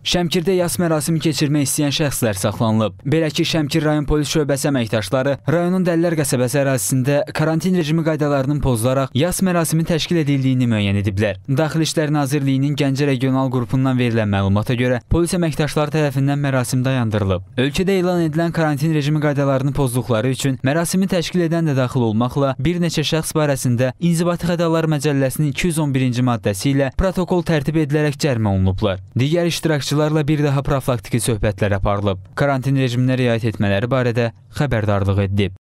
Şəmkirdə yas mərasimi keçirmək istəyən şəxslər saxlanılıb. Belə ki, Şəmkir rayon polis şöbəsi əməkdaşları rayonun Dəllər qəsəbəsi ərazisində karantin rejimi qaydalarının pozularaq yas mərasimi təşkil edildiyini müəyyən ediblər. Daxili İşlər Nazirliyinin Gəncə regional qrupundan verilən məlumata görə polis əməkdaşları tərəfindən mərasim dayandırılıb. Ölkədə elan edilən karantin rejimi qaydalarını pozduqları üçün mərasimi təşkil edən də daxil olmaqla bir neçə şəxs barəsində İnzibati Xədalar Məcəlləsinin 211-ci maddəsi ilə protokol tərtib edilərək cərimə olunublar. Digər iştirakçılarla bir daha profilaktiki söhbətlər aparılıb. Karantin rejiminə riayət etmələri barədə xəbərdarlıq edilib.